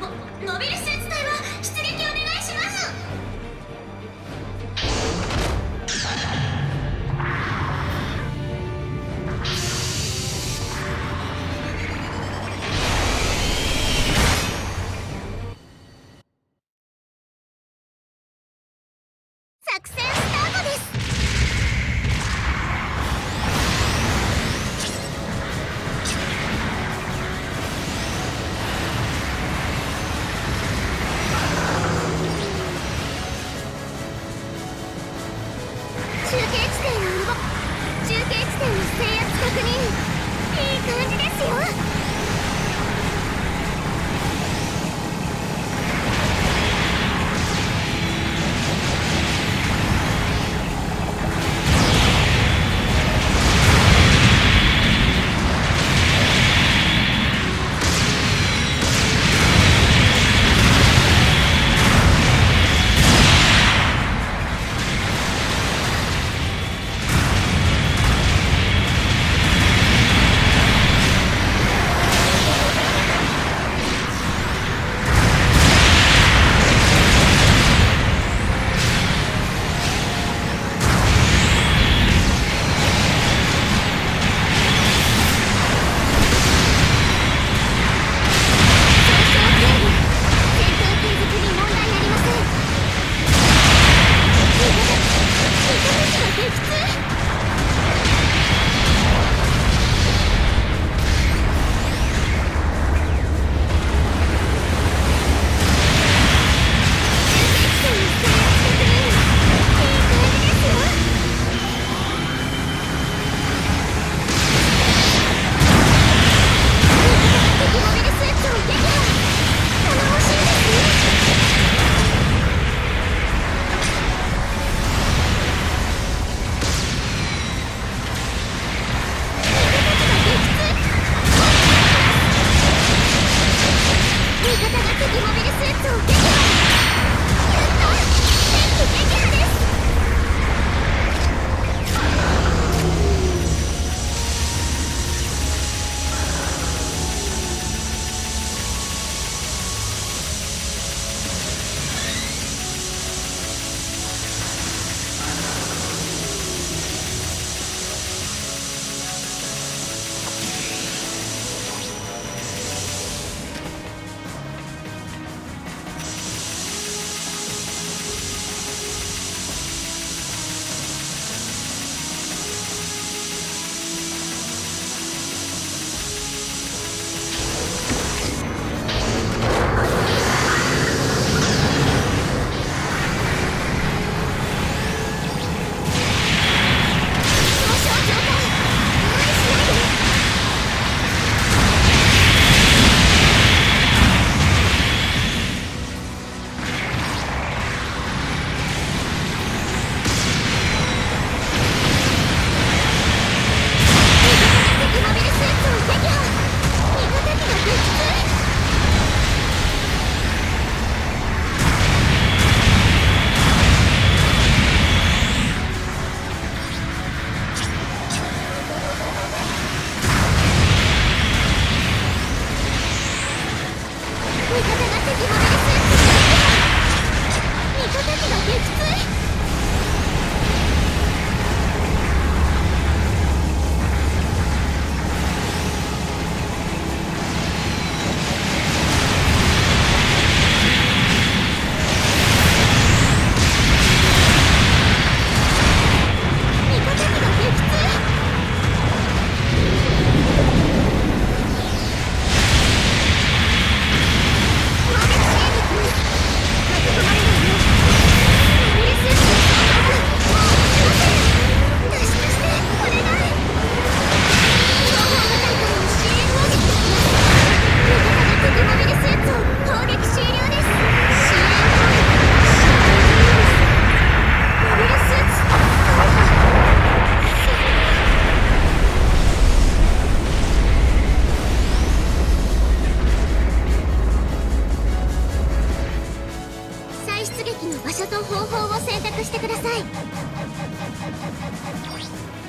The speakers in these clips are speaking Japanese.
モモビルスーツ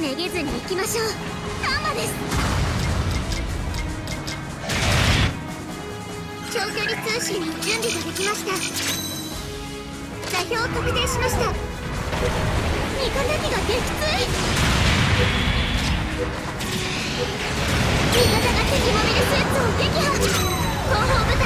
めげずに行きましょう。サン波です。長距離通信の準備ができました。座標を確定しました。味方機が撃墜。味方が敵モビルスーツを撃破。後方部隊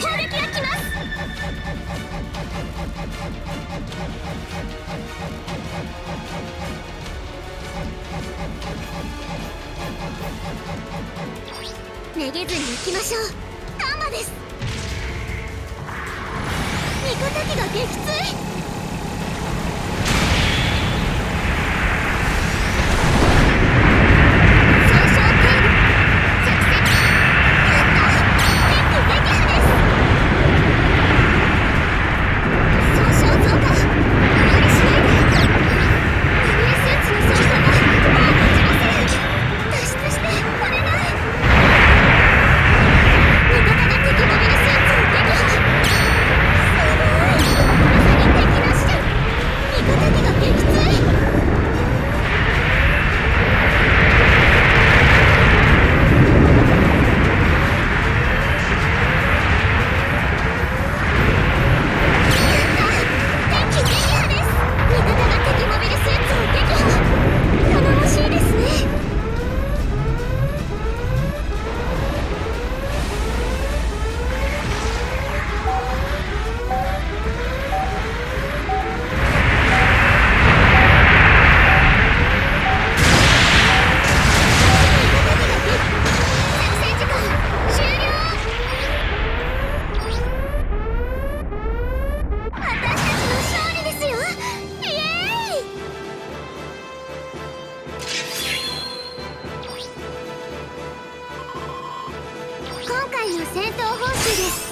攻撃が来ますめげずに行きましょう。丹マです。味方機が撃墜です